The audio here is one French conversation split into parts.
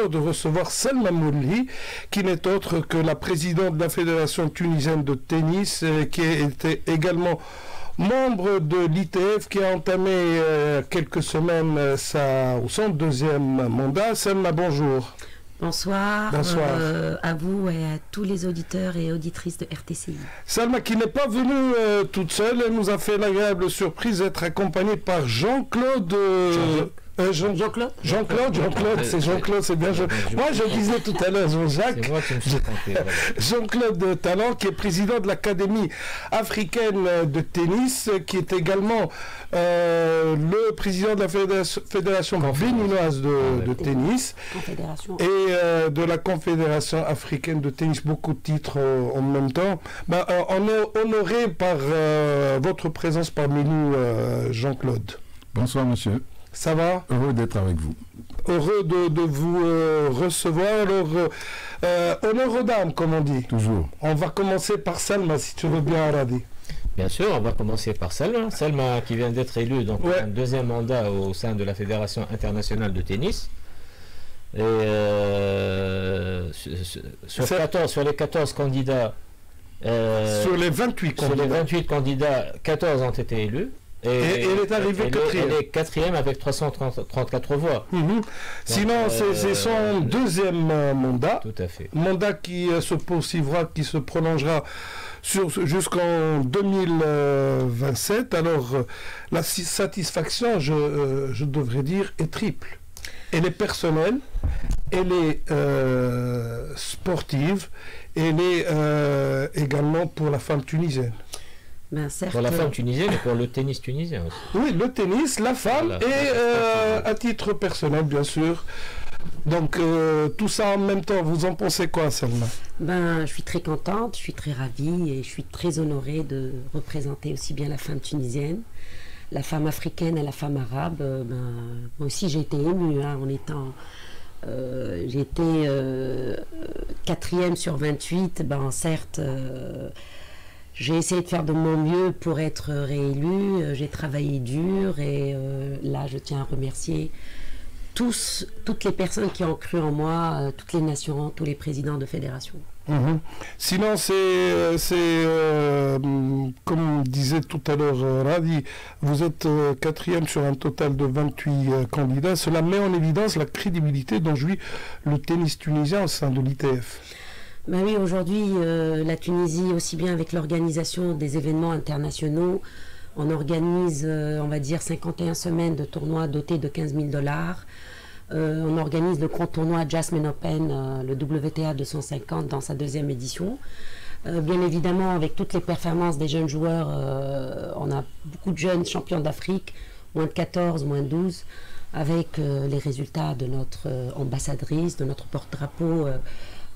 l'honneur de recevoir Selma Mouli, qui n'est autre que la présidente de la Fédération tunisienne de tennis, euh, qui était également membre de l'ITF qui a entamé euh, quelques semaines euh, sa, son deuxième mandat. Selma, bonjour. Bonsoir, euh, à vous et à tous les auditeurs et auditrices de RTCI. Salma qui n'est pas venue toute seule, elle nous a fait l'agréable surprise d'être accompagnée par Jean-Claude euh, Jean-Claude Jean-Claude, Jean-Claude, c'est Jean-Claude, c'est bien. Moi, je disais tout à l'heure Jean-Jacques. Jean-Claude Talent, qui est président de l'Académie africaine de tennis, qui est également euh, le président de la Fédération, béninoise de, tennis et euh, de la Confédération africaine de tennis. Beaucoup de titres en même temps. Ben, on est honoré par votre présence parmi nous, Jean-Claude. Bonsoir, monsieur. Ça va Heureux d'être avec vous. Heureux de, vous euh, recevoir. Alors, euh, euh, honneur aux dames, comme on dit. Toujours. On va commencer par Selma, si tu veux bien, Aradi. Bien sûr, on va commencer par Selma. Selma qui vient d'être élue donc un deuxième mandat au sein de la Fédération internationale de tennis. Et sur, sur les 14 candidats. sur les 28 candidats. Sur les 28 candidats, 14 ont été élus. Et, elle est arrivée quatrième. Elle est quatrième avec 334 voix. Mhm. Sinon, c'est son euh, deuxième euh, mandat. Tout à fait. Mandat qui euh, se poursuivra, qui se prolongera jusqu'en 2027. Alors, la satisfaction, je, je, devrais dire, est triple. Elle est personnelle, elle est sportive, elle est également pour la femme tunisienne. Ben, pour la femme tunisienne et pour le tennis tunisien aussi. Oui, le tennis, la femme et euh, à titre personnel, bien sûr. Donc, euh, tout ça en même temps, vous en pensez quoi, Selma ben, Je suis très contente, je suis très ravie et je suis très honorée de représenter aussi bien la femme tunisienne, la femme africaine et la femme arabe. Euh, ben, moi aussi, j'ai été émue hein, en étant. j'ai été quatrième sur 28. Ben, certes j'ai essayé de faire de mon mieux pour être réélu. Euh, j'ai travaillé dur et euh, là, je tiens à remercier tous, toutes les personnes qui ont cru en moi, euh, toutes les nations, tous les présidents de fédération. Mhm. Sinon, c'est, c'est comme disait tout à l'heure Radi, vous êtes quatrième sur un total de 28 candidats. Cela met en évidence la crédibilité dont jouit le tennis tunisien au sein de l'ITF. Ben oui, aujourd'hui, euh, la Tunisie, aussi bien avec l'organisation des événements internationaux, on organise, euh, on va dire, 51 semaines de tournois dotés de 15 000 dollars. Euh, on organise le grand tournoi Jasmine Open, le WTA 250, dans sa deuxième édition. bien évidemment, avec toutes les performances des jeunes joueurs, on a beaucoup de jeunes champions d'Afrique, moins de 14, moins de 12, avec les résultats de notre ambassadrice, de notre porte-drapeau.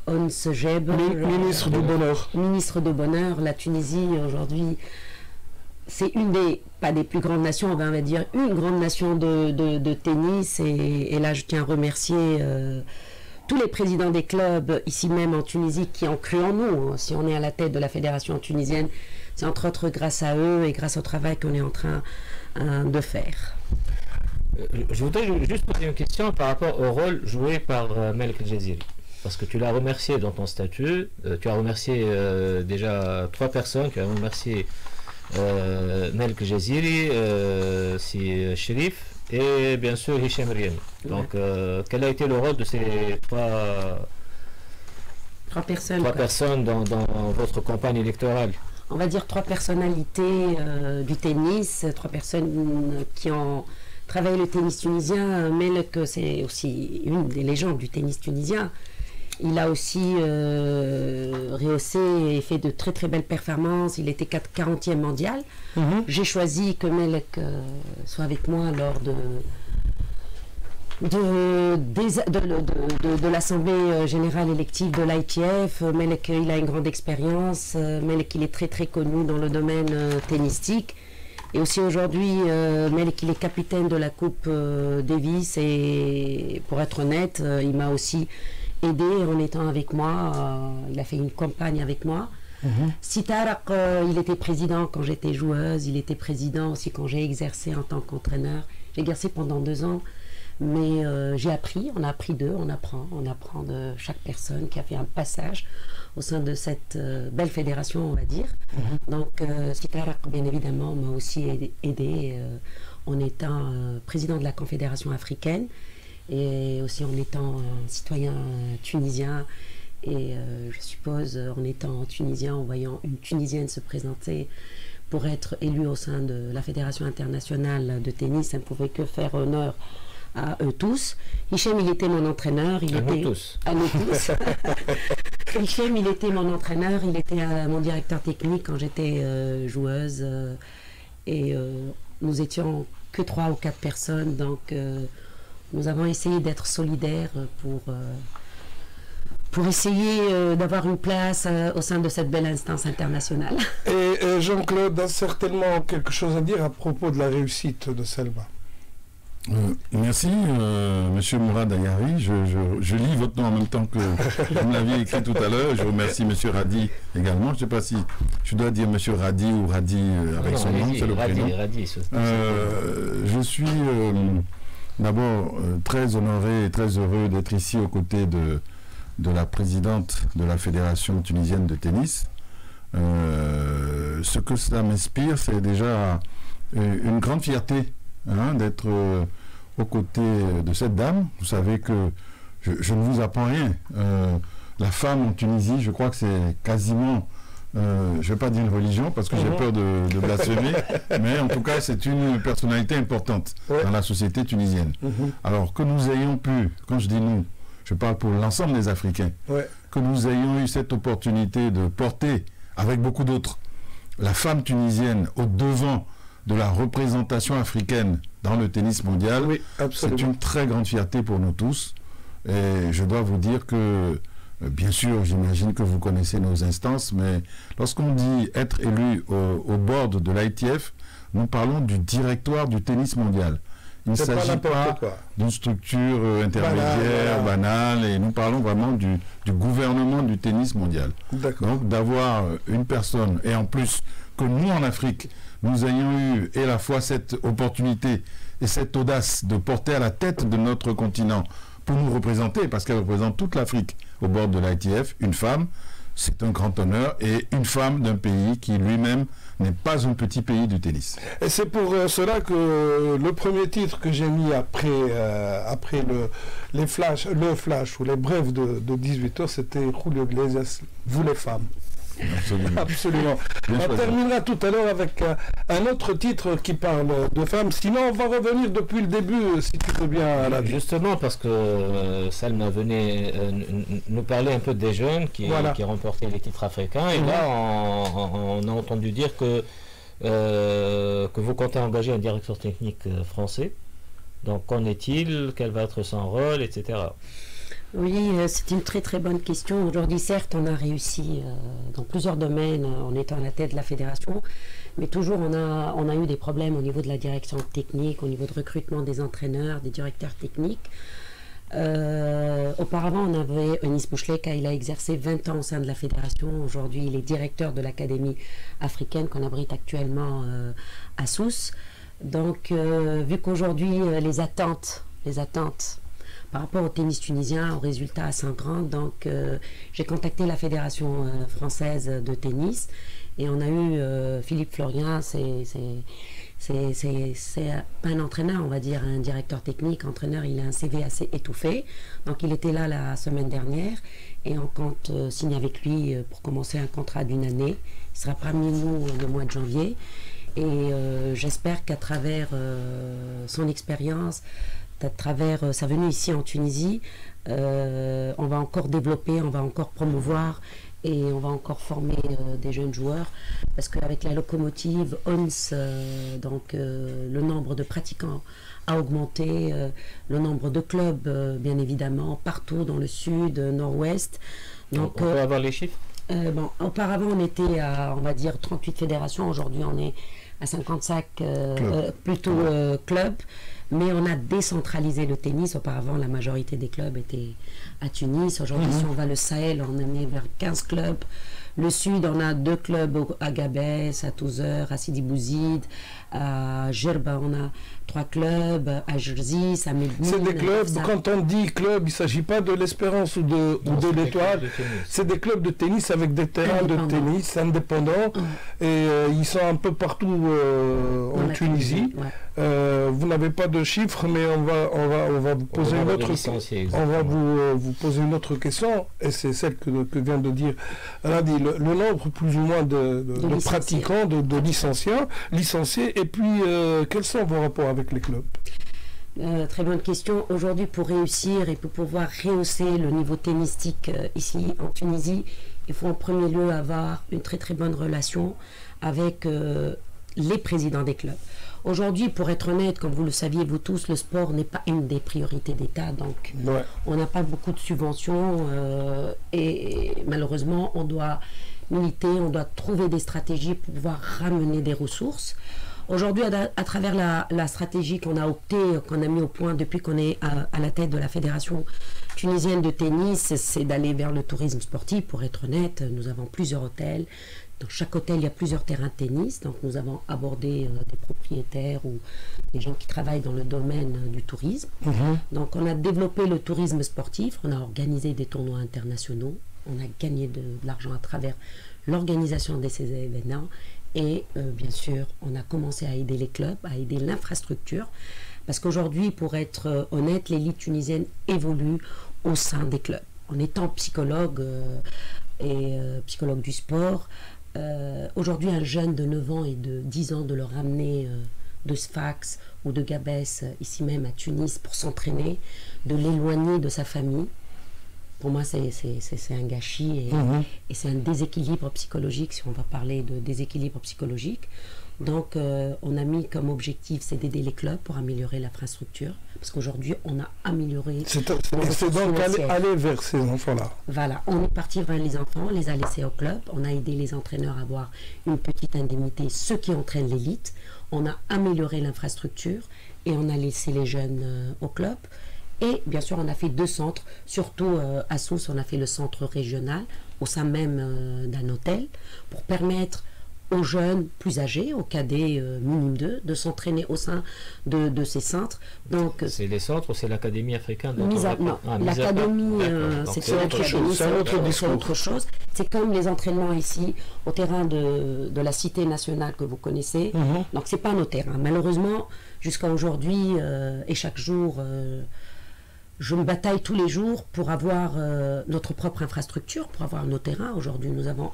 On Sejeb, ministre du Bonheur. Ministre de Bonheur, la Tunisie aujourd'hui, c'est une des, pas des plus grandes nations, on va dire une grande nation de, tennis. Et, là, je tiens à remercier euh, tous les présidents des clubs ici même en Tunisie qui ont cru en nous. Hein. Si on est à la tête de la fédération tunisienne, c'est entre autres grâce à eux et grâce au travail qu'on est en train euh, de faire. Euh, je voudrais juste poser une question par rapport au rôle joué par Melk Jaziri parce que tu l'as remercié dans ton statut. Euh, tu as remercié euh, déjà trois personnes. Tu as remercié euh, Melk Jaziri, si Sherif et bien sûr Hichem Riemi. Donc, quel a été le rôle de ces trois, trois personnes, trois personnes dans, votre campagne électorale? On va dire trois personnalités du tennis, trois personnes qui ont travaillé le tennis tunisien. Melk, c'est aussi une des légendes du tennis tunisien. Il a aussi euh, rehaussé et fait de très très belles performances. Il était 40e mondial. Mhm. J'ai choisi que Melek euh, soit avec moi lors de, de, de, l'Assemblée euh, générale élective de l'ITF. Melek, il a une grande expérience. Melek, il est très très connu dans le domaine tennistique. Et aussi aujourd'hui, Melek, il est capitaine de la Coupe Davis. Et pour être honnête, il m'a aussi aidé en étant avec moi. Euh, il a fait une campagne avec moi. Sitarak, euh, il était président quand j'étais joueuse, il était président aussi quand j'ai exercé en tant qu'entraîneur. J'ai exercé pendant deux ans Mais euh, j'ai appris, on a appris d'eux, on apprend, on apprend de chaque personne qui a fait un passage au sein de cette belle fédération, on va dire. Mhm. Donc, euh, bien évidemment, m'a aussi aidé, en étant président de la Confédération africaine et aussi en étant un citoyen tunisien. Et je suppose, en étant tunisien, en voyant une Tunisienne se présenter pour être élue au sein de la Fédération internationale de tennis, ça ne pouvait que faire honneur à eux tous. Hichem, il était mon entraîneur. Il à était, nous tous. À nous tous. Hichem, il était mon entraîneur. Il était euh, mon directeur technique quand j'étais euh, joueuse. Euh, et nous étions que trois ou quatre personnes. Donc, nous avons essayé d'être solidaires pour pour essayer d'avoir une place au sein de cette belle instance internationale. Et Jean-Claude a certainement quelque chose à dire à propos de la réussite de Selma. Euh, merci, euh, Monsieur Mourad Ayari. Je, lis votre nom en même temps que vous me l'aviez écrit tout à l'heure. Je remercie Monsieur Radi également. Je ne sais pas si je dois dire Monsieur Radi ou Radi euh, avec son nom, c'est le prénom. je suis d'abord très honoré et très heureux d'être ici aux côtés de, la présidente de la Fédération tunisienne de tennis. ce que cela m'inspire, c'est déjà une grande fierté Hein, d'être euh, aux côtés de cette dame. Vous savez que je, ne vous apprends rien. Euh, la femme en Tunisie, je crois que c'est quasiment, euh, je ne vais pas dire une religion parce que j'ai mhm. peur de, blasphémer, mais en tout cas c'est une personnalité importante dans la société tunisienne. Mhm. Alors que nous ayons pu, quand je dis nous, je parle pour l'ensemble des Africains, que nous ayons eu cette opportunité de porter, avec beaucoup d'autres, la femme tunisienne au devant de la représentation africaine dans le tennis mondial. c'est une très grande fierté pour nous tous. Et je dois vous dire que, bien sûr, j'imagine que vous connaissez nos instances, mais lorsqu'on dit être élu au, bord de l'ITF, nous parlons du directoire du tennis mondial. Il ne s'agit pas, d'une structure euh, intermédiaire, banale, et nous parlons vraiment du, du gouvernement du tennis mondial. Donc d'avoir une personne, et en plus que nous en Afrique, nous ayons eu et la fois cette opportunité et cette audace de porter à la tête de notre continent pour nous représenter, parce qu'elle représente toute l'Afrique au bord de l'ITF, une femme, c'est un grand honneur, et une femme d'un pays qui lui-même n'est pas un petit pays du tennis. Et c'est pour euh, cela que le premier titre que j'ai mis après, euh, après le, les flash, le flash ou les brèves de, de 18 heures, c'était Julio Iglesias, Vous les femmes. Absolument. On terminera tout à l'heure avec euh, un, autre titre qui parle de femmes. Sinon, on va revenir depuis le début, euh, si tu veux bien. La Justement, parce que euh, Salma venait nous parler un peu des jeunes qui, qui remportaient les titres africains. Et là, on, a entendu dire que, que vous comptez engager un directeur technique français. Donc, qu'en est-il? Quel va être son rôle, etc. Oui, euh, c'est une très très bonne question. Aujourd'hui, certes, on a réussi euh, dans plusieurs domaines euh, en étant à la tête de la fédération, mais toujours on a, eu des problèmes au niveau de la direction technique, au niveau de recrutement des entraîneurs, des directeurs techniques. auparavant, on avait Enis Bouchleka, il a exercé 20 ans au sein de la fédération. Aujourd'hui, il est directeur de l'Académie africaine qu'on abrite actuellement à Sousse. Donc, vu qu'aujourd'hui, les attentes, les attentes par rapport au tennis tunisien, au résultat assez grand. Donc, euh, j'ai contacté la Fédération euh, française de tennis et on a eu euh, Philippe Florian, c'est pas un entraîneur, on va dire, un directeur technique. Entraîneur, il a un CV assez étouffé. Donc, il était là la semaine dernière et on compte signer avec lui pour commencer un contrat d'une année. Il sera parmi nous le mois de janvier. Et j'espère qu'à travers son expérience, à travers euh, sa venue ici en Tunisie, euh, on va encore développer, on va encore promouvoir et on va encore former euh, des jeunes joueurs. Parce qu'avec la locomotive ONS, donc le nombre de pratiquants a augmenté, le nombre de clubs bien évidemment partout dans le sud, nord-ouest. Donc, on peut avoir les chiffres? bon, auparavant on était à on va dire 38 fédérations, aujourd'hui on est à 55 plutôt clubs. Mais on a décentralisé le tennis. Auparavant, la majorité des clubs étaient à Tunis. Aujourd'hui, mhm. si on va le Sahel, on en est vers 15 clubs. Le Sud, on a deux clubs à Gabès, à Touzer, à Sidi Bouzid, à Gerba, on a trois clubs, à Jersey, à Medina. C'est des clubs, quand on dit club, il ne s'agit pas de l'Espérance ou de, de l'Étoile. C'est des clubs de tennis avec des terrains de tennis indépendants. Et euh, ils sont un peu partout euh, en Tunisie. Euh, vous n'avez pas de chiffres, mais on va, on va, on va vous poser une autre, on va vous, vous, poser une autre question, et c'est celle que, que, vient de dire Radi. Le, le nombre plus ou moins de, pratiquants, de, licenciés, licenciés, et puis quels sont vos rapports avec les clubs? Euh, très bonne question. Aujourd'hui, pour réussir et pour pouvoir rehausser le niveau tennistique euh, ici en Tunisie, il faut en premier lieu avoir une très très bonne relation avec euh, les présidents des clubs. Aujourd'hui, pour être honnête, comme vous le saviez vous tous, le sport n'est pas une des priorités d'État, donc on n'a pas beaucoup de subventions et malheureusement, on doit militer, on doit trouver des stratégies pour pouvoir ramener des ressources. Aujourd'hui, à, travers la, stratégie qu'on a opté, qu'on a mis au point depuis qu'on est à, la tête de la Fédération tunisienne de tennis, c'est d'aller vers le tourisme sportif. Pour être honnête, nous avons plusieurs hôtels. Dans chaque hôtel, il y a plusieurs terrains de tennis. Donc, nous avons abordé euh, des propriétaires ou des gens qui travaillent dans le domaine du tourisme. Mhm. Donc, on a développé le tourisme sportif. On a organisé des tournois internationaux. On a gagné de, de l'argent à travers l'organisation de ces événements. Et euh, bien sûr, on a commencé à aider les clubs, à aider l'infrastructure. Parce qu'aujourd'hui, pour être euh, honnête, l'élite tunisienne évolue au sein des clubs. En étant psychologue euh, et psychologue du sport, aujourd'hui, un jeune de 9 ans et de 10 ans, de le ramener de Sfax ou de Gabès, ici même à Tunis, pour s'entraîner, de l'éloigner de sa famille, pour moi, c'est un gâchis mhm. et, c'est un déséquilibre psychologique, si on va parler de déséquilibre psychologique. Donc, euh, on a mis comme objectif, c'est d'aider les clubs pour améliorer l'infrastructure. Parce qu'aujourd'hui, on a amélioré. C'est donc aller, vers ces enfants-là. Voilà, on est parti vers les enfants, les a laissés au club. On a aidé les entraîneurs à avoir une petite indemnité, ceux qui entraînent l'élite. On a amélioré l'infrastructure et on a laissé les jeunes euh, au club. Et bien sûr, on a fait deux centres, surtout euh, à Sousse, on a fait le centre régional au sein même d'un hôtel pour permettre aux jeunes plus âgés, aux cadets euh, minime 2, de s'entraîner au sein de, ces centres. Donc, c'est les centres ou c'est l'Académie africaine Non, ah, l'Académie, c'est autre, chose. C'est comme les entraînements ici au terrain de, la Cité nationale que vous connaissez. Mhm. Donc, c'est pas nos terrains. Malheureusement, jusqu'à aujourd'hui et chaque jour je me bataille tous les jours pour avoir euh, notre propre infrastructure, pour avoir nos terrains. Aujourd'hui, nous avons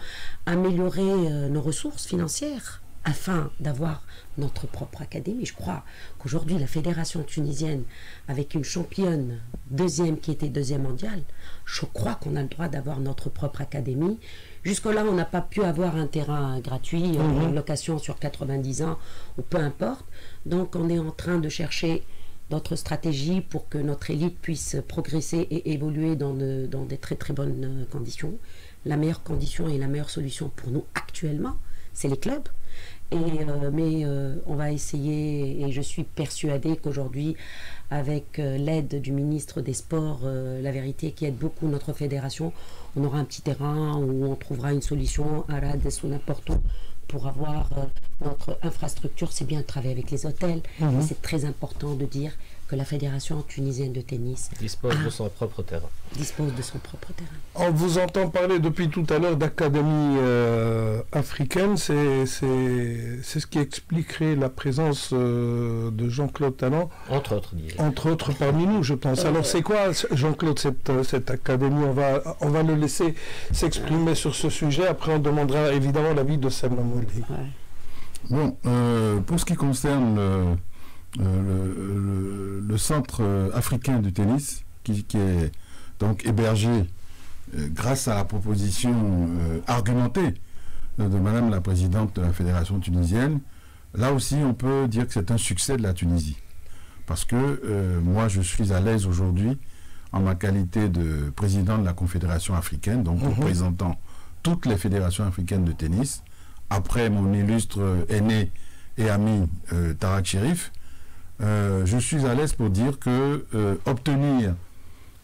amélioré euh, nos ressources financières afin d'avoir notre propre académie. Je crois qu'aujourd'hui, la fédération tunisienne, avec une championne deuxième qui était deuxième mondiale, je crois qu'on a le droit d'avoir notre propre académie. Jusque-là, on n'a pas pu avoir un terrain gratuit, en mhm. location sur 90 ans, ou peu importe. Donc, on est en train de chercher d'autres stratégies pour que notre élite puisse progresser et évoluer dans, dans des très très bonnes euh, conditions. La meilleure condition et la meilleure solution pour nous actuellement, c'est les clubs. Et, euh, mais euh, on va essayer, et je suis persuadée qu'aujourd'hui, avec l'aide du ministre des Sports, la vérité qui aide beaucoup notre fédération, on aura un petit terrain où on trouvera une solution à Rades ou n'importe pour avoir euh, notre infrastructure, c'est bien de travailler avec les hôtels. Mhm. C'est très important de dire que la Fédération tunisienne de tennis dispose de son propre terrain. Dispose de son propre terrain. On vous entend parler depuis tout à l'heure d'académie euh, africaine. C'est ce qui expliquerait la présence euh, de Jean-Claude Tallant. Entre autres, Entre autres parmi nous, je pense. Alors c'est quoi, Jean-Claude, cette, cette, académie? On va, on va le laisser s'exprimer sur ce sujet. Après, on demandera évidemment l'avis de Sam Lamouli. Bon, euh, pour ce qui concerne euh, le, centre euh, africain du tennis, qui, est donc hébergé euh, grâce à la proposition argumentée de Madame la Présidente de la Fédération tunisienne, là aussi on peut dire que c'est un succès de la Tunisie. Parce que moi je suis à l'aise aujourd'hui en ma qualité de président de la Confédération africaine, donc mhm. représentant toutes les fédérations africaines de tennis, après mon illustre aîné et ami Tarak Sherif, je suis à l'aise pour dire que obtenir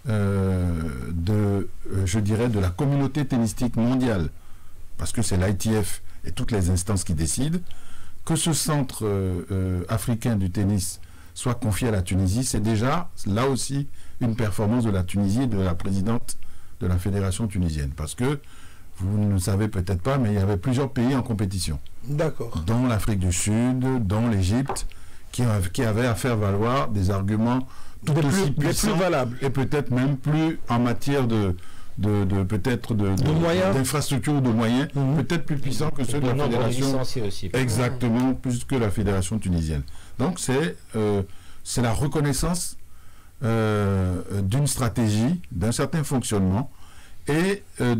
de, je dirais, de la communauté tennistique mondiale, parce que c'est l'ITF et toutes les instances qui décident, que ce centre africain du tennis soit confié à la Tunisie, c'est déjà là aussi une performance de la Tunisie et de la présidente de la fédération tunisienne. Parce que vous ne le savez peut-être pas, mais il y avait plusieurs pays en compétition. D'accord. Dont l'Afrique du Sud, dont l'Égypte, qui, qui avaient à faire valoir des arguments tout aussi puissants plus valables. et peut-être même plus en matière de, de, peut-être de, d'infrastructures de, moyens, mhm. peut-être plus puissants que ceux de la fédération. Aussi, exactement, plus que la fédération tunisienne. Donc c'est euh, c'est la reconnaissance euh, d'une stratégie, d'un certain fonctionnement et euh,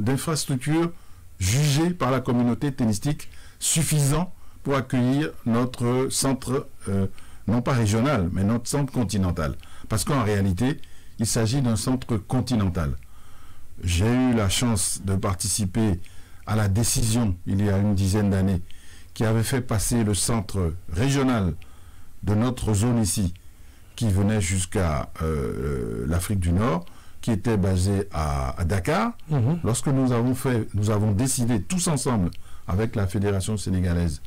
d'infrastructures jugées par la communauté tennistique suffisant pour accueillir notre centre, non pas régional, mais notre centre continental. Parce qu'en réalité, il s'agit d'un centre continental. J'ai eu la chance de participer à la décision, il y a une dizaine d'années, qui avait fait passer le centre régional de notre zone ici, qui venait jusqu'à euh, l'Afrique du Nord, qui était basé à, Dakar. Mhm. Lorsque nous avons fait, nous avons décidé tous ensemble avec la fédération sénégalaise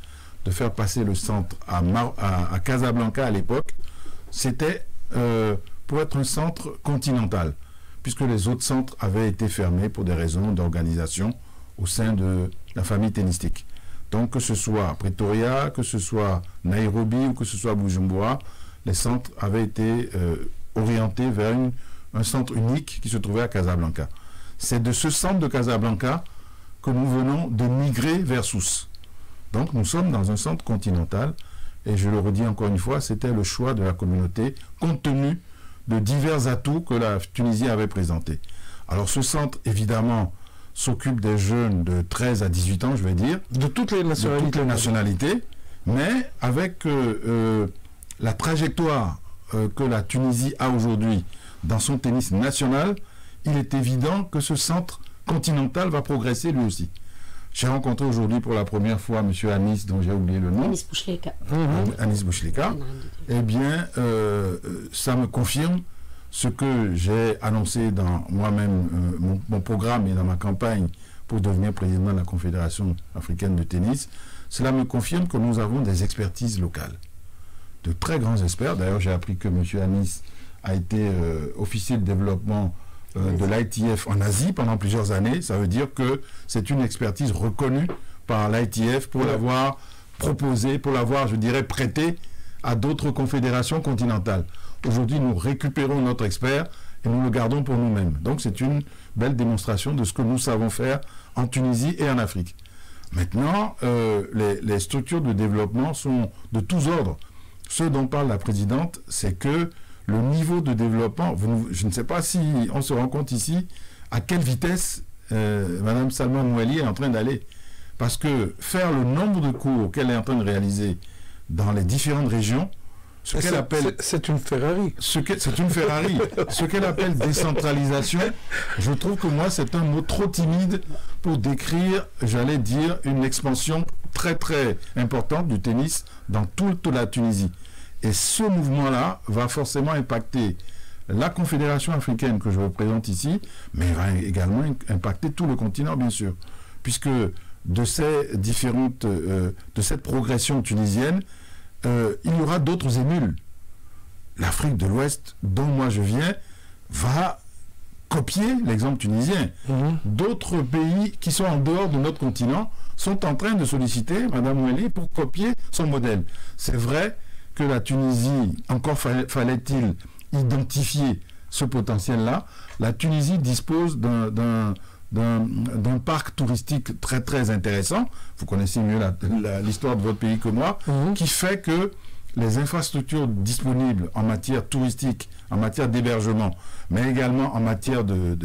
de faire passer le centre à, Casablanca à l'époque, c'était euh, pour être un centre continental, puisque les autres centres avaient été fermés pour des raisons d'organisation au sein de la famille tennistique. Donc que ce soit Pretoria, que ce soit Nairobi ou que ce soit Bujumbura, les centres avaient été euh, orientés vers un centre unique qui se trouvait à Casablanca. C'est de ce centre de Casablanca que nous venons de migrer vers Sousse. Donc nous sommes dans un centre continental et je le redis encore une fois, c'était le choix de la communauté compte tenu de divers atouts que la Tunisie avait présentés. Alors ce centre, évidemment, s'occupe des jeunes de 13 à 18 ans, je vais dire. De toutes les nationalités. mais avec euh, euh, la trajectoire euh, que la Tunisie a aujourd'hui dans son tennis national, il est évident que ce centre continental va progresser lui aussi. J'ai rencontré aujourd'hui pour la première fois M. Anis, dont j'ai oublié le nom. Anis Bouchleka. Anis Bouchleka. Eh bien, ça me confirme ce que j'ai annoncé dans moi-même, euh, mon, programme et dans ma campagne pour devenir président de la Confédération africaine de tennis, cela me confirme que nous avons des expertises locales. De très grands experts. D'ailleurs, j'ai appris que M. Anis a été euh, officier de développement euh, de l'ITF en Asie pendant plusieurs années. Ça veut dire que c'est une expertise reconnue par l'ITF pour l'avoir proposée, pour l'avoir, je dirais, prêtée à d'autres confédérations continentales. Aujourd'hui, nous récupérons notre expert et nous le gardons pour nous-mêmes. Donc c'est une belle démonstration de ce que nous savons faire en Tunisie et en Afrique. Maintenant, euh, les, structures de développement sont de tous ordres. Ce dont parle la présidente, c'est que le niveau de développement, je ne sais pas si on se rend compte ici à quelle vitesse euh, Mme Salman Mouali est en train d'aller. Parce que faire le nombre de cours qu'elle est en train de réaliser dans les différentes régions, ce qu'elle appelle. C'est une Ferrari. C'est une Ferrari. ce qu'elle appelle décentralisation, je trouve que moi, c'est un mot trop timide pour décrire, j'allais dire, une expansion très très importante du tennis dans toute la Tunisie. Et ce mouvement-là va forcément impacter la Confédération africaine que je représente ici, mais va également impacter tout le continent, bien sûr. Puisque de ces différentes, euh, de cette progression tunisienne, euh, il y aura d'autres émules. L'Afrique de l'Ouest, dont moi je viens, va copier l'exemple tunisien. Mhm. D'autres pays qui sont en dehors de notre continent sont en train de solliciter Mme Oueli pour copier son modèle. C'est vrai que la Tunisie, encore fallait-il identifier ce potentiel-là, la Tunisie dispose d'un parc touristique très très intéressant, vous connaissez mieux l'histoire de votre pays que moi, mhm. qui fait que les infrastructures disponibles en matière touristique, en matière d'hébergement, mais également en matière de,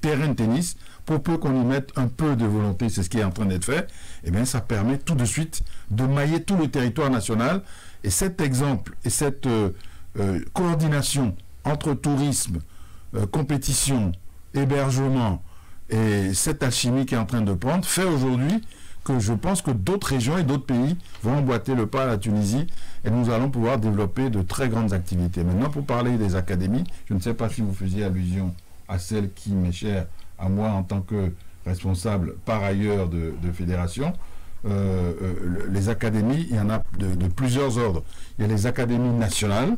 terrain de tennis, pour peu qu'on y mette un peu de volonté, c'est ce qui est en train d'être fait, eh bien ça permet tout de suite de mailler tout le territoire national. Et cet exemple et cette euh, euh, coordination entre tourisme, euh, compétition, hébergement, et cette alchimie qui est en train de prendre fait aujourd'hui que je pense que d'autres régions et d'autres pays vont emboîter le pas à la Tunisie et nous allons pouvoir développer de très grandes activités. Maintenant, pour parler des académies, je ne sais pas si vous faisiez allusion à celle qui m'est chère à moi en tant que responsable par ailleurs de, fédération. Euh, euh, les académies, il y en a de, plusieurs ordres. Il y a les académies nationales,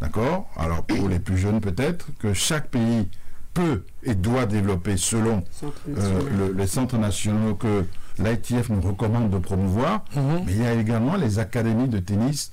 d'accord Alors pour les plus jeunes peut-être, que chaque pays peut et doit développer selon euh, les centres nationaux que l'ITF nous recommande de promouvoir. Mhm. Mais il y a également les académies de tennis.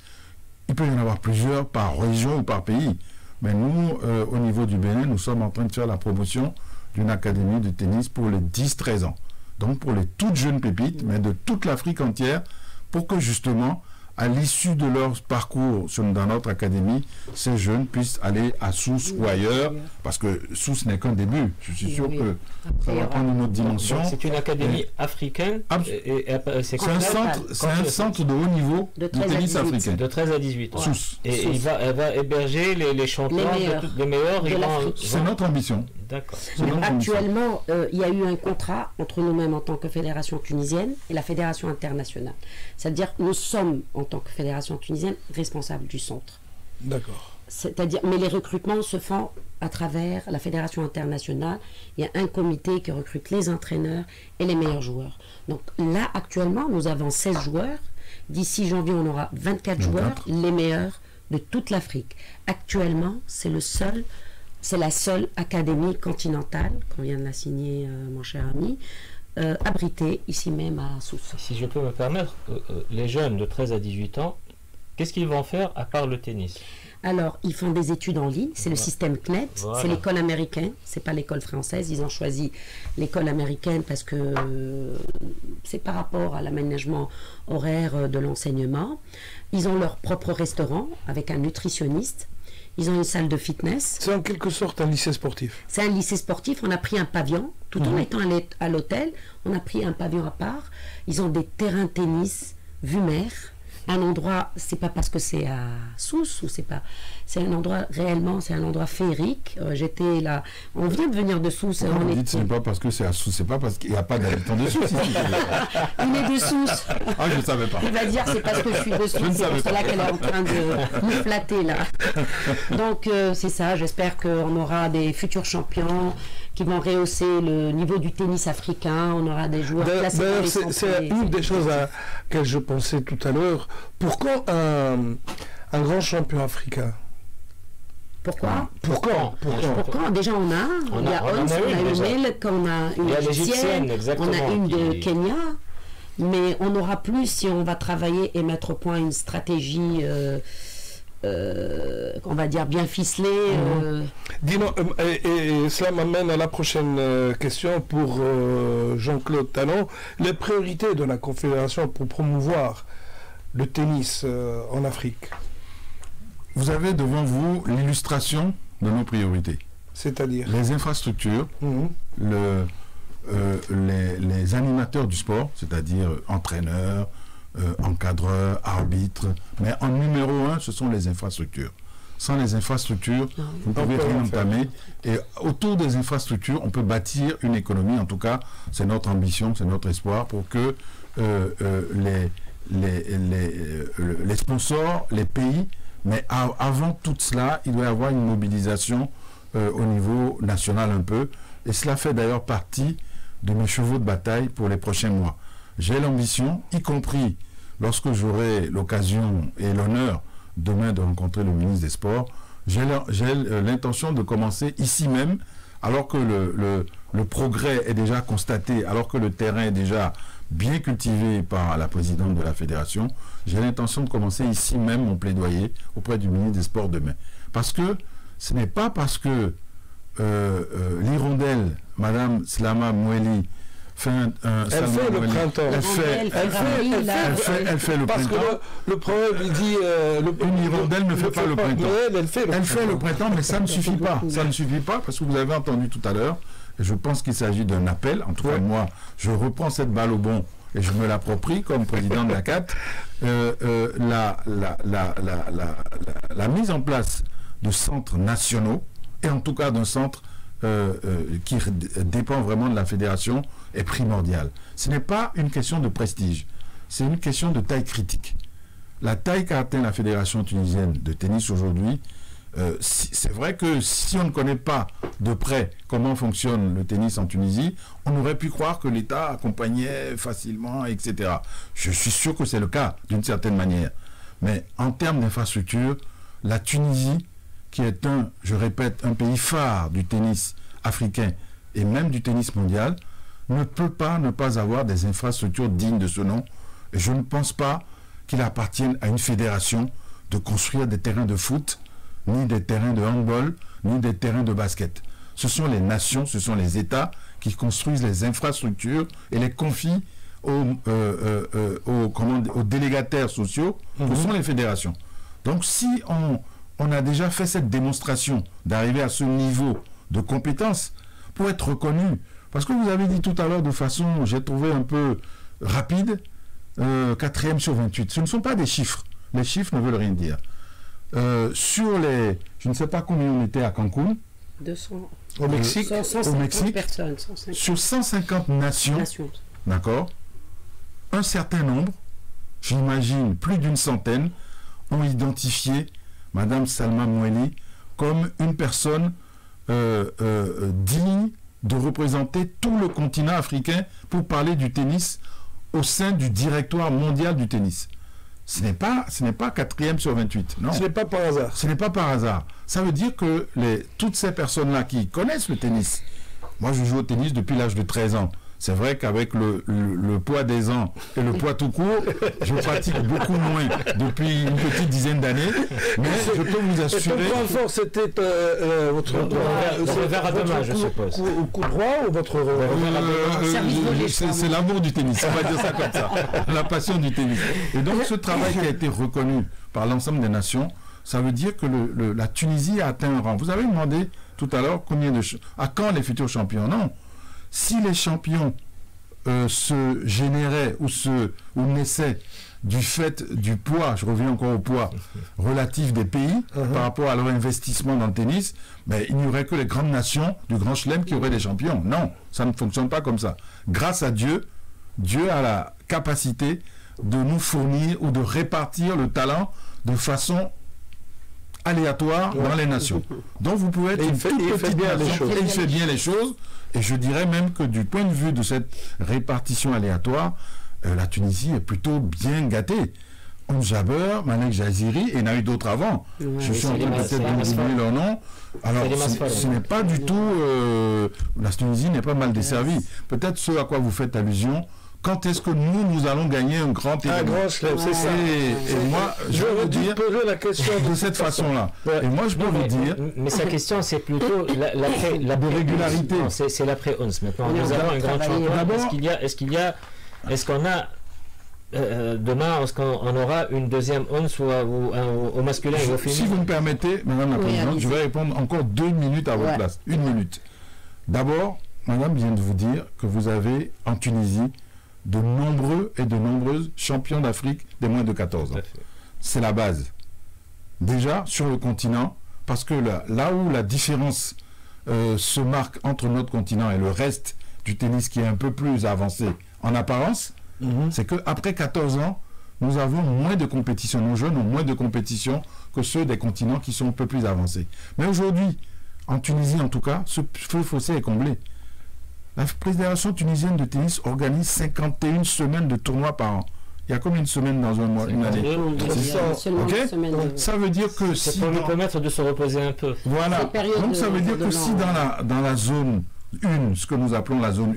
Il peut y en avoir plusieurs par région ou par pays. Mais nous, au niveau du Bénin, nous sommes en train de faire la promotion d'une académie de tennis pour les 10-13 ans. Donc pour les toutes jeunes pépites, mais de toute l'Afrique entière, pour que justement, à l'issue de leur parcours dans notre académie, ces jeunes puissent aller à Sousse ou ailleurs, parce que Sousse n'est qu'un début. Je suis sûr que ça va prendre une autre dimension. C'est une académie africaine. c'est un, centre, un centre de haut niveau de, tennis africain. De 13 à 18 ans. Et Il va, elle va héberger les, les champions les meilleurs. C'est notre ambition. Actuellement, euh, il y a eu un contrat entre nous-mêmes en tant que fédération tunisienne et la fédération internationale. C'est-à-dire nous sommes, en tant que fédération tunisienne, responsables du centre. D'accord. C'est-à-dire, mais les recrutements se font à travers la fédération internationale. Il y a un comité qui recrute les entraîneurs et les meilleurs joueurs. Donc là, actuellement, nous avons 16 joueurs. D'ici janvier, on aura 24 joueurs, les meilleurs de toute l'Afrique. Actuellement, c'est le seul c'est la seule académie continentale, qu'on vient de la signer, euh, mon cher ami, euh, abritée ici même à Sousse. Si je peux me permettre, euh, les jeunes de 13 à 18 ans, qu'est-ce qu'ils vont faire à part le tennis? Alors, ils font des études en ligne, c'est le système CNET, c'est l'école américaine, c'est pas l'école française, ils ont choisi l'école américaine parce que c'est par rapport à l'aménagement horaire de l'enseignement. Ils ont leur propre restaurant avec un nutritionniste, ils ont une salle de fitness. C'est en quelque sorte un lycée sportif. C'est un lycée sportif. On a pris un pavillon. Tout en mhm. étant à l'hôtel, on a pris un pavillon à part. Ils ont des terrains tennis vue mer un endroit, c'est pas parce que c'est à Sousse ou c'est pas, c'est un endroit réellement, c'est un endroit féerique. Euh, j'étais là, on vient de venir de Sousse. on vous dites c'est pas parce que c'est à Sousse, c'est pas parce qu'il n'y a pas d'habitants de Sousse. Il est de Sousse. Ah, je ne savais pas. Il va dire c'est parce que je suis de Sousse, c'est pour cela qu'elle est en train de nous flatter là. Donc euh, c'est ça, j'espère qu'on aura des futurs champions qui vont rehausser le niveau du tennis africain. On aura des joueurs D'ailleurs, c'est une des choses à laquelle je pensais tout à l'heure. Pourquoi un, un grand champion africain? Pourquoi Pourquoi? Pourquoi? Déjà, on a. On il y a on, a, une Melk, on a une égyptienne, on a une de Kenya. Mais on aura plus si on va travailler et mettre au point une stratégie euh, euh, on va dire bien ficelé. Mhm. Euh. Dis-moi, euh, et, cela m'amène à la prochaine question pour Jean-Claude Talon. Les priorités de la Confédération pour promouvoir le tennis en Afrique? Vous avez devant vous l'illustration de nos priorités. C'est-à-dire Les infrastructures, mhm. le, les, les, animateurs du sport, c'est-à-dire entraîneurs, euh, encadreurs, arbitres. Mais en numéro un, ce sont les infrastructures. Sans les infrastructures, ah vous pouvez rien entamer. Et autour des infrastructures, on peut bâtir une économie. En tout cas, c'est notre ambition, c'est notre espoir pour que euh, euh, les, les, les, les, sponsors, les pays, mais avant tout cela, il doit y avoir une mobilisation au niveau national un peu. Et cela fait d'ailleurs partie de mes chevaux de bataille pour les prochains mois. J'ai l'ambition, y compris lorsque j'aurai l'occasion et l'honneur demain de rencontrer le ministre des Sports, j'ai l'intention de commencer ici même, alors que le, progrès est déjà constaté, alors que le terrain est déjà bien cultivé par la présidente de la fédération, j'ai l'intention de commencer ici même mon plaidoyer auprès du ministre des Sports demain. Parce que ce n'est pas parce que euh, euh, l'hirondelle, Madame Slama Moueli, elle fait le printemps. Elle fait, elle fait, le Parce printemps. Parce que le, problème, il dit. Euh, une hirondelle ne fait pas le printemps. elle fait le, elle fait le printemps, mais ça ne suffit pas. Ça ne suffit pas parce que vous avez entendu tout à l'heure. Je pense qu'il s'agit d'un appel. En tout cas, moi, je reprends cette balle au bon et je me l'approprie comme président de la CAT. Euh, euh, la, la, la, la, mise en place de centres nationaux et en tout cas d'un centre qui dépend vraiment de la fédération est primordial. Ce n'est pas une question de prestige, c'est une question de taille critique. La taille qu'a atteint la fédération tunisienne de tennis aujourd'hui, euh, c'est vrai que si on ne connaît pas de près comment fonctionne le tennis en Tunisie, on aurait pu croire que l'État accompagnait facilement, etc. Je suis sûr que c'est le cas d'une certaine manière. Mais en termes d'infrastructure, la Tunisie, qui est un, je répète, un pays phare du tennis africain et même du tennis mondial, ne peut pas ne pas avoir des infrastructures dignes de ce nom. Et je ne pense pas qu'il appartienne à une fédération de construire des terrains de foot ni des terrains de handball, ni des terrains de basket. Ce sont les nations, ce sont les États qui construisent les infrastructures et les confient aux, euh, euh, euh, délégataires sociaux, ce mhm. sont les fédérations. Donc si on, on a déjà fait cette démonstration d'arriver à ce niveau de compétence pour être reconnu, parce que vous avez dit tout à l'heure de façon, j'ai trouvé un peu rapide, quatrième sur 28. Ce ne sont pas des chiffres. Les chiffres ne veulent rien dire. Euh, sur les, je ne sais pas combien on était à Cancun. 200. Au Mexique. au Mexique. Personnes, Sur 150 nations. D'accord. Un certain nombre, j'imagine plus d'une centaine, ont identifié Madame Salma Moueli comme une personne euh, euh, digne de représenter tout le continent africain pour parler du tennis au sein du directoire mondial du tennis. Ce n'est pas, ce n'est pas quatrième sur 28. Non. Ce n'est pas par hasard. Ce n'est pas par hasard. Ça veut dire que les, toutes ces personnes-là qui connaissent le tennis, moi je joue au tennis depuis l'âge de 13 ans. C'est vrai qu'avec le, poids des ans et le poids tout court, je pratique beaucoup moins depuis une petite dizaine d'années. Mais je peux vous assurer. Votre fort, c'était euh, euh, votre verre à demain, je suppose. Au coup droit ou votre euh, C'est l'amour du tennis, on va dire ça comme ça. La passion du tennis. Et donc ce travail qui a été reconnu par l'ensemble des nations, ça veut dire que la Tunisie a atteint un rang. Vous avez demandé tout à l'heure combien de à quand les futurs champions? Non si les champions euh, se généraient ou, se, ou naissaient du fait du poids, je reviens encore au poids relatif des pays uh-huh. par rapport à leur investissement dans le tennis, mais il n'y aurait que les grandes nations du Grand Chelem qui auraient des champions. Non, ça ne fonctionne pas comme ça. Grâce à Dieu, Dieu a la capacité de nous fournir ou de répartir le talent de façon aléatoire dans les nations. Donc vous pouvez être une toute petite nation et il fait bien les choses. Et je dirais même que du point de vue de cette répartition aléatoire, euh, la Tunisie est plutôt bien gâtée. On Jaber, Malek Jaziri, et il y en a eu d'autres avant. je suis en train peut-être d'oublier leur nom. Alors, ce, n'est pas du tout. Euh, la Tunisie n'est pas mal desservie. Peut-être ce à quoi vous faites allusion, quand est-ce que nous, nous allons gagner un grand événement Un grand c'est ça. Et, moi, je vais vous dire poser la question de cette façon-là. Et moi, je peux vous dire. Mais sa question, c'est plutôt l'après la, régularité. C'est l'après 11 maintenant. Nous avons un grand champion. Est-ce qu'il y a, est-ce qu'il y a, est-ce qu'on a euh, demain, est-ce qu'on aura une deuxième once ou, au masculin et au féminin? Si vous me permettez, Madame la Présidente, je vais répondre encore deux minutes à votre place. Une minute. D'abord, Madame vient de vous dire que vous avez en Tunisie de nombreux et de nombreuses champions d'Afrique des moins de 14 ans. C'est la base. Déjà, sur le continent, parce que là, là où la différence euh, se marque entre notre continent et le reste du tennis qui est un peu plus avancé en apparence, mhm. c'est qu'après 14 ans, nous avons moins de compétition. Nos jeunes ont moins de compétition que ceux des continents qui sont un peu plus avancés. Mais aujourd'hui, en Tunisie en tout cas, ce feu fossé est comblé. La Fédération tunisienne de tennis organise 51 semaines de tournois par an. Il y a combien de semaines dans un mois, une année Ça veut dire que si pour lui permettre de se reposer un peu. Voilà. Donc ça veut dire que si dans la, dans la zone 1, ce que nous appelons la zone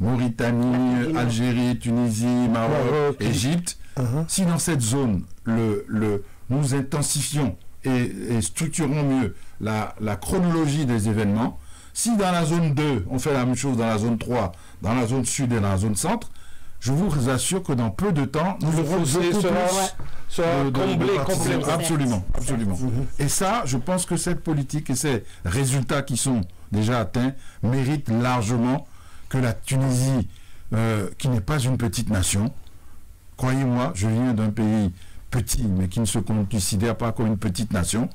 1, Mauritanie, Algérie, Tunisie, Maroc, Égypte, uh-huh. si dans cette zone, le, le, nous intensifions et, structurons mieux la, la chronologie des événements, si dans la zone 2, on fait la même chose dans la zone 3, dans la zone sud et dans la zone centre, je vous assure que dans peu de temps, nous aurons beaucoup sera, comblé, Absolument, absolument. Et ça, je pense que cette politique et ces résultats qui sont déjà atteints méritent largement que la Tunisie, euh, qui n'est pas une petite nation, croyez-moi, je viens d'un pays petit, mais qui ne se considère pas comme une petite nation,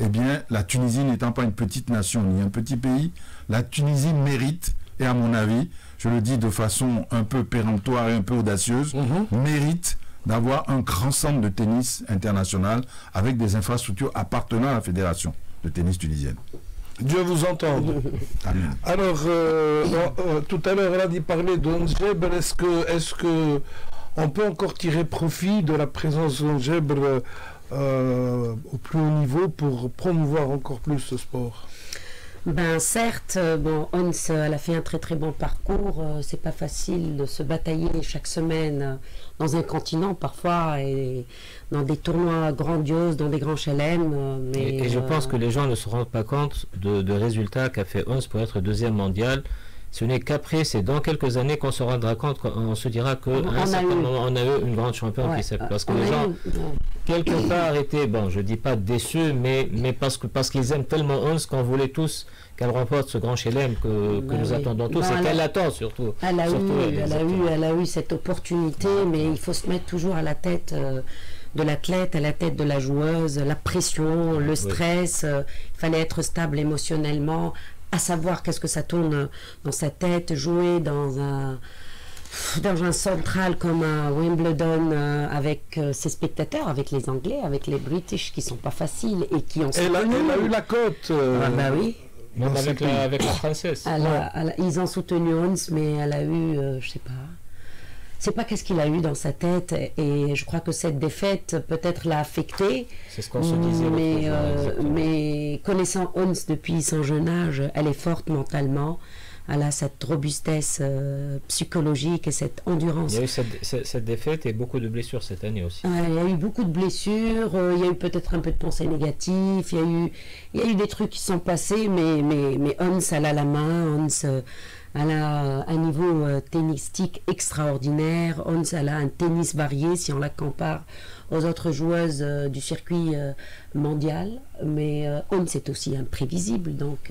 eh bien, la Tunisie n'étant pas une petite nation ni un petit pays, la Tunisie mérite, et à mon avis, je le dis de façon un peu péremptoire et un peu audacieuse, mhm. mérite d'avoir un grand centre de tennis international avec des infrastructures appartenant à la fédération de tennis tunisienne. Dieu vous entende. Alors, euh, euh, tout à l'heure, elle a dit parler. Est-ce que, on peut encore tirer profit de la présence d'Onjeb euh, au plus haut niveau pour promouvoir encore plus ce sport ben certes, euh, bon, Ons, elle a fait un très très bon parcours. Euh, c'est pas facile de se batailler chaque semaine dans un continent parfois et dans des tournois grandioses, dans des grands chelem. Mais et, je pense que les gens ne se rendent pas compte de, résultats qu'a fait Ons pour être deuxième mondial. Ce n'est qu'après, c'est dans quelques années qu'on se rendra compte, on se dira qu'à un certain moment, on a eu une grande championne qui Parce que les gens, quelque part, étaient, bon, je dis pas déçus, mais, mais parce que parce qu'ils aiment tellement Ons qu'on voulait tous qu'elle remporte ce grand chelem que, que nous attendons tous et qu'elle attend surtout. Elle a, eu, elle, a eu, elle a eu cette opportunité, mais il faut se mettre toujours à la tête. Euh, de l'athlète à la tête de la joueuse, la pression, le stress, euh, il fallait être stable émotionnellement, à savoir qu'est-ce que ça tourne dans sa tête, jouer dans un dans un central comme à Wimbledon euh, avec euh, ses spectateurs, avec les Anglais, avec les British qui sont pas faciles et qui ont elle, a, elle a eu la cote. Euh, ah bah oui. Même avec la, avec la princesse. ils ont soutenu Hans, mais elle a eu, je sais pas, c'est pas qu'est-ce qu'il a eu dans sa tête et je crois que cette défaite peut-être l'a affecté. C'est ce qu'on se disait. Mais, euh, mais connaissant Hans depuis son jeune âge, elle est forte mentalement. Elle a cette robustesse euh, psychologique et cette endurance. Il y a eu cette, défaite et beaucoup de blessures cette année aussi. il y a eu beaucoup de blessures, euh, il y a eu peut-être un peu de pensée négative, il y a eu, il y a eu des trucs qui sont passés, mais, mais, mais Hans, elle a la main, Hans elle a un niveau euh, tennistique extraordinaire. Ons, elle a un tennis varié si on la compare aux autres joueuses euh, du circuit euh, mondial. Mais Ons est aussi imprévisible. Donc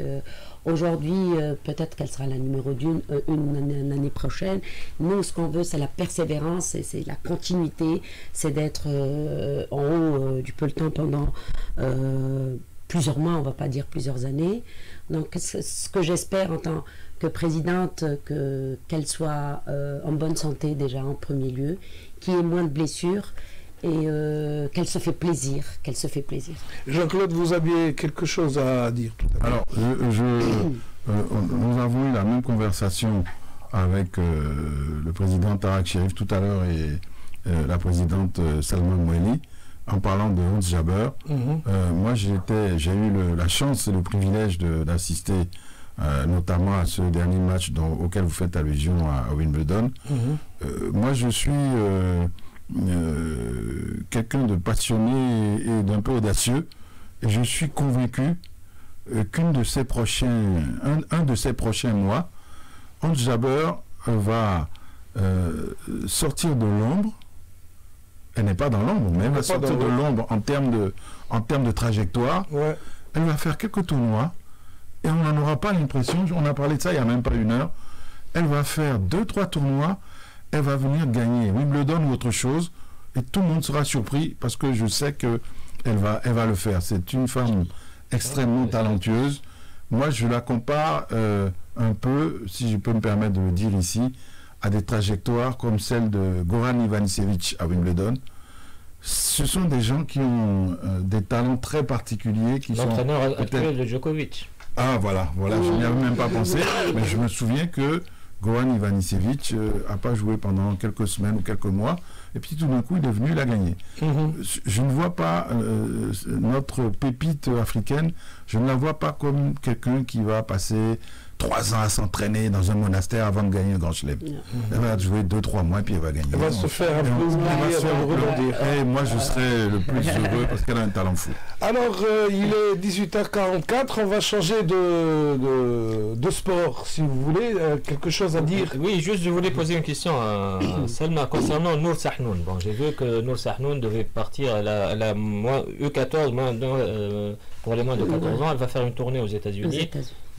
aujourd'hui, peut-être qu'elle sera la numéro d'une une, année prochaine. Nous, ce qu'on veut, c'est la persévérance, c'est la continuité, c'est d'être en haut du peloton pendant plusieurs mois, on va pas dire plusieurs années. Donc ce que j'espère en tant que présidente, que, qu'elle soit euh, en bonne santé déjà en premier lieu, qu'il y ait moins de blessures et euh, qu'elle se fait plaisir, qu'elle se fait plaisir. Jean-Claude, vous aviez quelque chose à dire tout à l'heure? Alors, je, euh, nous avons eu la même conversation avec le président Tarak Sherif tout à l'heure et la présidente Salman Moueli en parlant de Hans Jaber. Mhm. moi, j'ai eu la chance et le privilège d'assister euh, notamment à ce dernier match auquel vous faites allusion à, Wimbledon. Mhm. Euh, moi, je suis euh, quelqu'un de passionné et, d'un peu audacieux, et je suis convaincu qu'une de ces prochains, un, de ces prochains mois, Hans Jaber va sortir de l'ombre. Elle n'est pas dans l'ombre, mais elle va sortir de l'ombre en termes de, en termes de trajectoire. Elle va faire quelques tournois et on n'en aura pas l'impression, on a parlé de ça il n'y a même pas une heure, elle va faire deux, trois tournois, elle va venir gagner Wimbledon ou autre chose, et tout le monde sera surpris parce que je sais que elle va, elle va le faire. C'est une femme extrêmement talentueuse. Moi, je la compare euh, un peu, si je peux me permettre de le dire ici, à des trajectoires comme celle de Goran Ivanisevic à Wimbledon. Ce sont des gens qui ont euh, des talents très particuliers. qui L'entraîneur actuel de Djokovic. Ah voilà, voilà, je n'y avais même pas pensé, mais je me souviens que Goran Ivanisevic n'a euh, pas joué pendant quelques semaines ou quelques mois, et puis tout d'un coup il est venu, il a gagné. Mhm. Je ne vois pas euh, notre pépite africaine, je ne la vois pas comme quelqu'un qui va passer trois ans à s'entraîner dans un monastère avant de gagner un grand chelem. Elle va jouer deux, trois mois, puis elle va gagner. Elle va se faire un peu Et moi, je serai le plus heureux parce qu'elle a un talent fou. Alors, euh, il est 18h44, on va changer de, de, sport, si vous voulez. Euh, quelque chose à dire? Oui, juste, je voulais poser une question à Selma concernant Nour Sahnoun. Bon, j'ai vu que Nour Sahnoun devait partir, elle a, elle a moins, E14, moins, euh, pour les moins de 14 ans, elle va faire une tournée aux États-Unis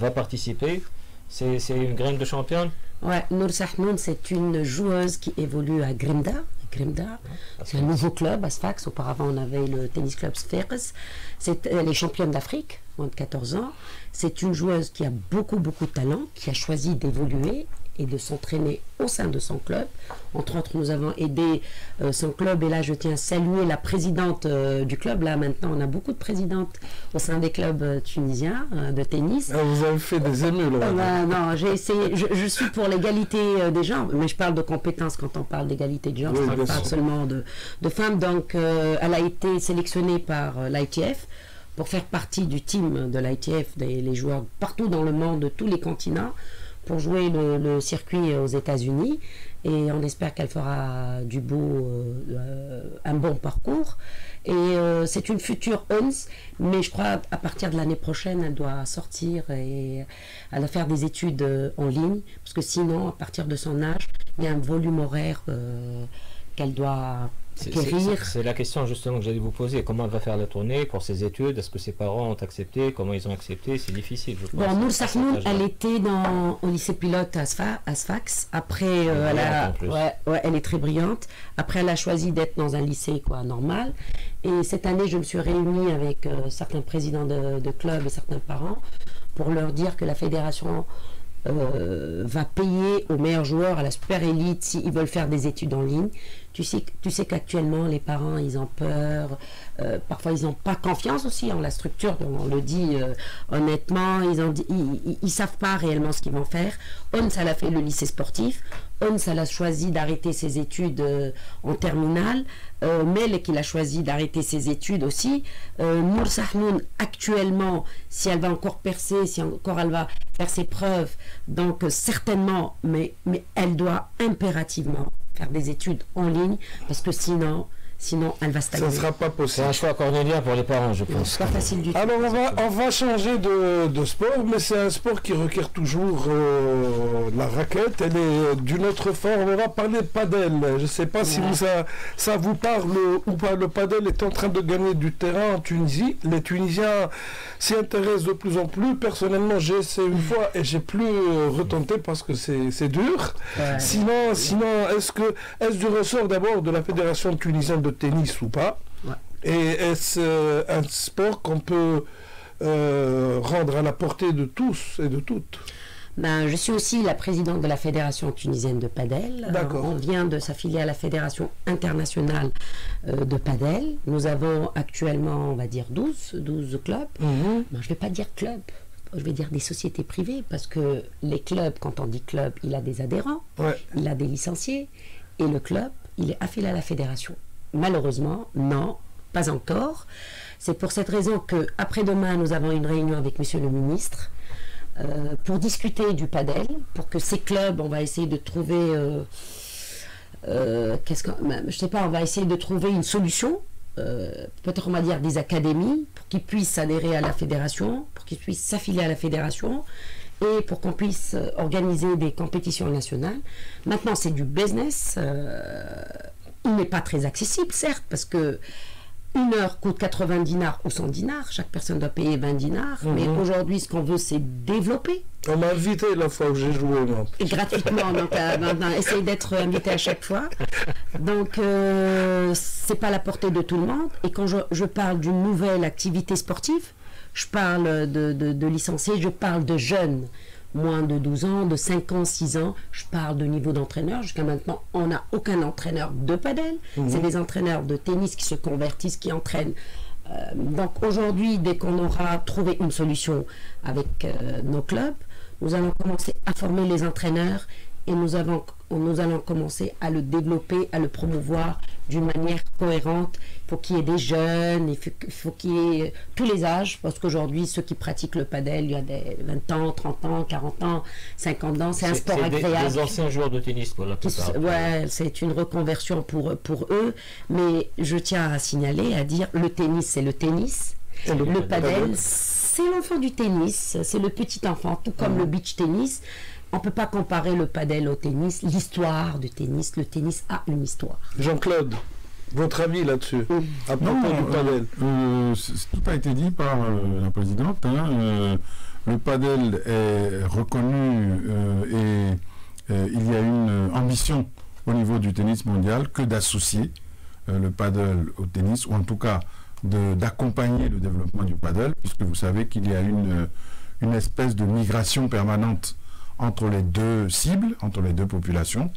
va participer. C'est une graine de championne Ouais, Nour Sahnoun, c'est une joueuse qui évolue à Grinda, Kremda. C'est un nouveau club à Sfax. Auparavant, on avait le tennis club Sfax. C'est, elle est championne d'Afrique, moins de 14 ans. C'est une joueuse qui a beaucoup, beaucoup de talent, qui a choisi d'évoluer et de s'entraîner au sein de son club. Entre autres, nous avons aidé euh, son club et là, je tiens à saluer la présidente euh, du club. Là, maintenant, on a beaucoup de présidentes au sein des clubs euh, tunisiens de tennis. Ah, vous avez fait des émules. Bah, non, j'ai essayé. Je, suis pour l'égalité des genres, mais je parle de compétences quand on parle d'égalité de genre. je ne parle seulement de, de femmes. Donc, elle a été sélectionnée par l'ITF pour faire partie du team de l'ITF, les joueurs partout dans le monde, de tous les continents pour jouer le, circuit aux États-Unis et on espère qu'elle fera du beau, euh, un bon parcours. Et euh, c'est une future Ons, mais je crois à partir de l'année prochaine, elle doit sortir et elle va faire des études euh, en ligne, parce que sinon, à partir de son âge, il y a un volume horaire qu'elle doit c'est la question justement que j'allais vous poser. Comment elle va faire la tournée pour ses études? Est-ce que ses parents ont accepté? Comment ils ont accepté? C'est difficile, je pense. Bon, elle était dans, au lycée pilote à, Sfax. Après, euh, elle, a, ouais, elle est très brillante. Après, elle a choisi d'être dans un lycée quoi, normal. Et cette année, je me suis réunie avec euh, certains présidents de, de clubs et certains parents pour leur dire que la fédération euh, va payer aux meilleurs joueurs, à la super élite, s'ils veulent faire des études en ligne. Tu sais, tu sais qu'actuellement, les parents, ils ont peur. Euh, parfois, ils n'ont pas confiance aussi en la structure. On le dit euh, honnêtement. Ils ne ils, savent pas réellement ce qu'ils vont faire. Ons, elle a fait le lycée sportif. Ons, elle a choisi d'arrêter ses études euh, en terminale. Mel, qu'il a choisi d'arrêter ses études aussi. Nour Sahnoun, actuellement, si elle va encore percer, si encore elle va faire ses preuves, donc certainement, mais, mais elle doit impérativement faire des études en ligne, parce que sinon, Sinon, elle va stagner. Ça ne sera pas possible. C'est un choix cornélien pour les parents, je pense. pas facile du tout. Alors, on va, on va changer de, sport, mais c'est un sport qui requiert toujours euh, la raquette. Elle est d'une autre forme. On va parler de padel. Je ne sais pas si vous, ça, ça vous parle ou pas. Le padel est en train de gagner du terrain en Tunisie. Les Tunisiens s'y intéressent de plus en plus. Personnellement, j'ai essayé une fois et j'ai plus euh, retenté parce que c'est dur. Sinon, sinon est-ce que est-ce du ressort d'abord de la Fédération tunisienne de tennis ou pas Et est-ce euh, un sport qu'on peut euh, rendre à la portée de tous et de toutes? Ben, je suis aussi la présidente de la Fédération tunisienne de padel. on vient de s'affilier à la Fédération internationale euh, de padel. Nous avons actuellement, on va dire, 12, 12 clubs. Mhm. Ben, je ne vais pas dire club, je vais dire des sociétés privées, parce que les clubs, quand on dit club, il a des adhérents, il a des licenciés, et le club, il est affilié à la fédération. Malheureusement, non, pas encore. C'est pour cette raison que après-demain, nous avons une réunion avec Monsieur le ministre euh, pour discuter du padel, pour que ces clubs, on va essayer de trouver, euh, euh, qu'est-ce que, ben, je sais pas, on va essayer de trouver une solution. peut-être on va dire des académies pour qu'ils puissent adhérer à la fédération, pour qu'ils puissent s'affilier à la fédération et pour qu'on puisse organiser des compétitions nationales. Maintenant, c'est du business il n'est pas très accessible, certes, parce que une heure coûte 80 dinars ou 100 dinars, chaque personne doit payer 20 dinars, mais mhm. aujourd'hui, ce qu'on veut, c'est développer. On m'a invité la fois où j'ai joué. Et gratuitement, donc euh, essaye d'être invité à chaque fois. Donc, euh, c'est pas la portée de tout le monde. Et quand je, parle d'une nouvelle activité sportive, je parle de, de licenciés, je parle de jeunes moins de 12 ans, de 5 ans, 6 ans. Je parle de niveau d'entraîneur. Jusqu'à maintenant, on n'a aucun entraîneur de padel. Mhm. C'est des entraîneurs de tennis qui se convertissent, qui entraînent. Euh, donc aujourd'hui, dès qu'on aura trouvé une solution avec euh, nos clubs, nous allons commencer à former les entraîneurs et nous, avons, nous allons commencer à le développer, à le promouvoir d'une manière cohérente. Il faut qu'il y ait des jeunes, il faut, qu'il y ait tous les âges, parce qu'aujourd'hui, ceux qui pratiquent le padel, il y a des 20 ans, 30 ans, 40 ans, 50 ans, c'est un sport agréable. Des, des anciens joueurs de tennis, pour la plupart. Ouais, c'est une reconversion pour, pour eux, mais je tiens à signaler, à dire, le tennis, c'est le tennis. Le, le padel, c'est l'enfant du tennis, c'est le petit enfant, tout comme le beach tennis on ne peut pas comparer le padel au tennis, l'histoire du tennis. Le tennis a une histoire. Jean-Claude, votre avis là-dessus, à propos du euh, padel euh, Tout a été dit par euh, la présidente. Hein, le padel est reconnu et il y a une ambition au niveau du tennis mondial que d'associer le paddle au tennis, ou en tout cas d'accompagner le développement du paddle, puisque vous savez qu'il y a une, une espèce de migration permanente entre les deux cibles, entre les deux populations.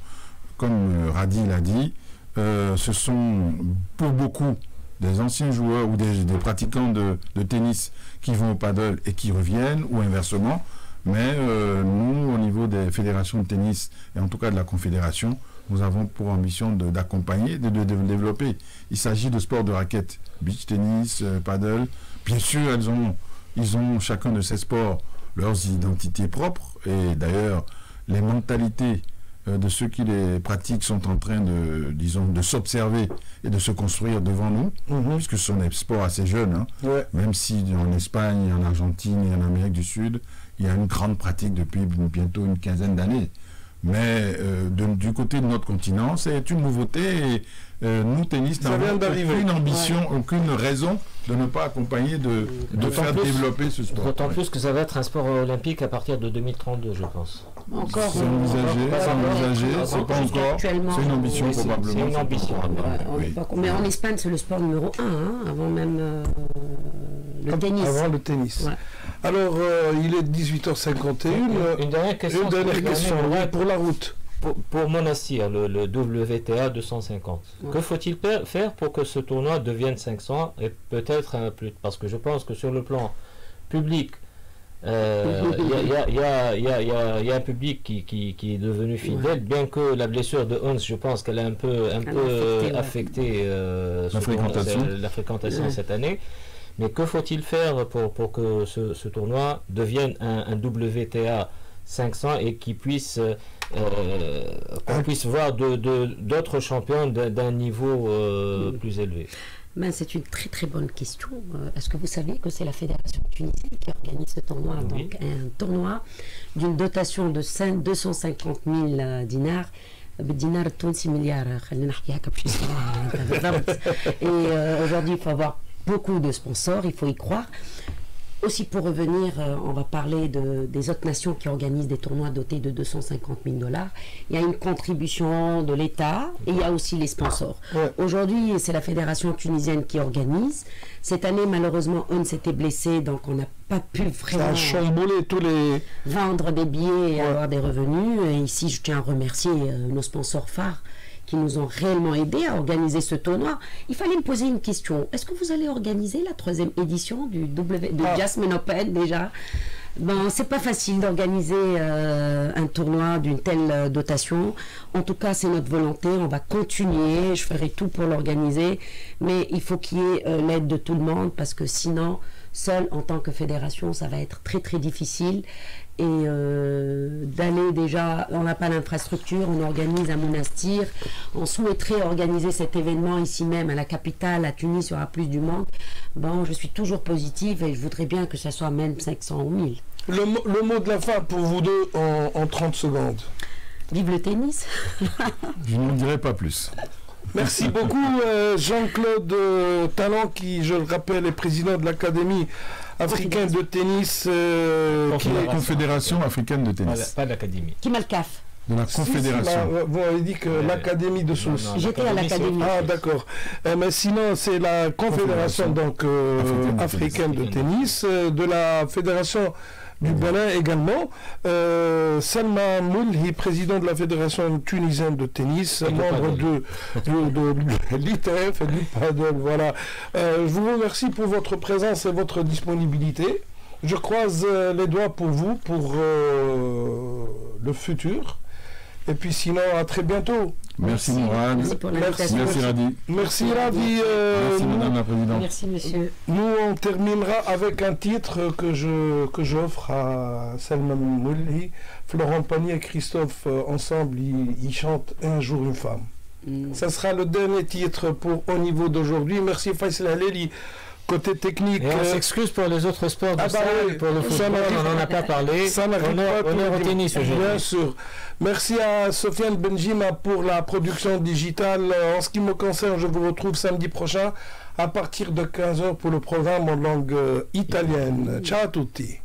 Comme Radi l'a dit, ce sont pour beaucoup des anciens joueurs ou des, pratiquants de, tennis qui vont au paddle et qui reviennent, ou inversement. Mais euh, nous, au niveau des fédérations de tennis, et en tout cas de la confédération, nous avons pour ambition d'accompagner, de, de, développer. Il s'agit de sports de raquettes, beach tennis, euh, paddle. Bien sûr, elles ont, ils ont chacun de ces sports leurs identités propres, et d'ailleurs, les mentalités euh, de ceux qui les pratiquent sont en train de, disons, de s'observer et de se construire devant nous, mhm. puisque ce sont des sports assez jeunes. Hein. Même si en Espagne, en Argentine et en Amérique du Sud, il y a une grande pratique depuis bientôt une quinzaine d'années. Mais euh, du côté de notre continent, c'est une nouveauté et euh, nous, tennistes, n'avons aucune ambition, aucune raison de ne pas accompagner, de, de faire développer ce sport. D'autant plus que ça va être un sport olympique à partir de 2032, je pense. Encore C'est envisagé, c'est envisagé, c'est pas encore. C'est une ambition probablement. C'est une ambition. Mais en Espagne, c'est le sport numéro un, hein, avant même euh, le tennis. Avant le tennis. Alors, euh, il est 18h51. Une, dernière question. Une dernière question, pour la route. Pour, Monastir, le, le, WTA 250, que faut-il faire pour que ce tournoi devienne 500 et peut-être un plus? Parce que je pense que sur le plan public, il y, a un public qui, est devenu fidèle, bien que la blessure de Hans, je pense qu'elle a un peu, un peu affecté, euh, la fréquentation, cette année. Mais que faut-il faire pour, que ce, tournoi devienne un, WTA 500 et qui puisse euh, qu'on puisse voir d'autres champions d'un niveau euh, plus élevé ben, C'est une très très bonne question. Euh, est-ce que vous savez que c'est la Fédération tunisienne qui organise ce tournoi Donc un tournoi d'une dotation de 250 000 dinars بالدينار التونسي مليار خلينا نحكي هكا باش et aujourd'hui il faut avoir beaucoup de sponsors il faut y croire aussi pour revenir, euh, on va parler de, des autres nations qui organisent des tournois dotés de 250 000 dollars. Il y a une contribution de l'État et il y a aussi les sponsors. Aujourd'hui, c'est la fédération tunisienne qui organise. Cette année, malheureusement, on s'était blessé, donc on n'a pas pu vraiment tous les... vendre des billets et avoir des revenus. Et ici, je tiens à remercier euh, nos sponsors phares qui nous ont réellement aidés à organiser ce tournoi, il fallait me poser une question. Est-ce que vous allez organiser la troisième édition du w, de ah. Jasmine Open déjà? Ben, c'est pas facile d'organiser euh, un tournoi d'une telle euh, dotation. En tout cas, c'est notre volonté. On va continuer. Je ferai tout pour l'organiser. Mais il faut qu'il y ait euh, l'aide de tout le monde parce que sinon, seul en tant que fédération, ça va être très très difficile et euh, d'aller déjà, on n'a pas l'infrastructure, on organise un monastère, on souhaiterait organiser cet événement ici même à la capitale, à Tunis, il y aura plus du monde. Bon, je suis toujours positive et je voudrais bien que ça soit même 500 ou 1000. Le, mot de la fin pour vous deux en, en 30 secondes. Vive le tennis Je n'en dirai pas plus. Merci beaucoup euh, Jean-Claude euh, Talent qui, je le rappelle, est président de l'Académie africaine de tennis. Euh, qui est Confédération africaine de tennis. Pas, l'Académie. Qui Malcaf de la Confédération. vous avez dit que l'Académie de Sousse. J'étais à l'Académie. Ah, d'accord. mais sinon, c'est la Confédération, donc, africaine, de tennis, de la Fédération du Bénin également. Euh, Salma Moulhi, président de la Fédération tunisienne de tennis, membre de, l'ITF et du PADEL. Voilà. Euh, je vous remercie pour votre présence et votre disponibilité. Je croise euh, les doigts pour vous, pour le futur. Et puis sinon, à très bientôt. Merci, Mourad. Merci, merci, Radi. Merci, Radi. Euh, merci, Madame la Présidente. Merci, Monsieur. Nous, on terminera avec un titre que je que j'offre à Salman Mouli. Florent Pagny et Christophe, euh, ensemble, ils, chantent Un jour une femme. Mm. Ça sera le dernier titre pour au niveau d'aujourd'hui. Merci Faisal Haleli côté technique. Et on euh, s'excuse pour les autres sports de ah bah pour le football, on n'en a pas parlé. Ça honneur, pas au tennis Bien sûr. Merci à Sofiane Benjima pour la production digitale. En ce qui me concerne, je vous retrouve samedi prochain à partir de 15h pour le programme en langue euh, italienne. Ciao a tutti.